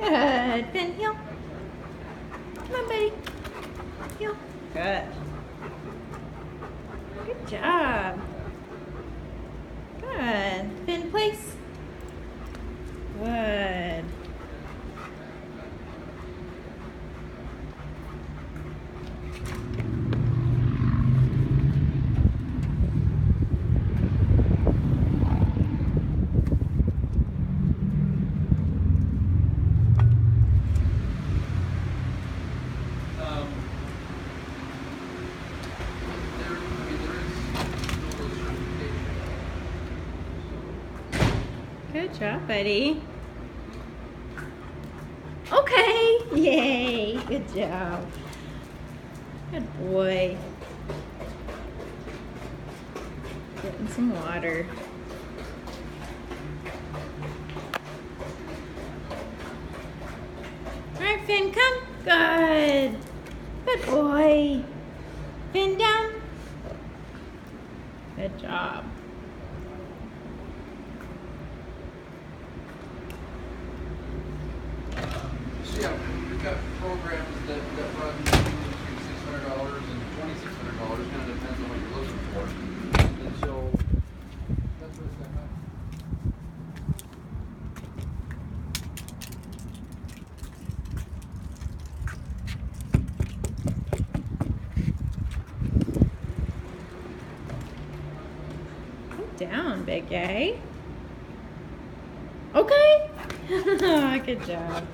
Good. Finn, heel. Come on, buddy. Heel. Good. Good job. Good job, buddy. Okay. Yay. Good job. Good boy. Getting some water. All right, Finn, come. Good. Good boy. Finn down. Good job. So yeah, we've got programs that, that run between six hundred dollars and twenty-six hundred dollars, kind of depends on what you're looking for. And so, that's what it's down, big guy. Okay. Good job.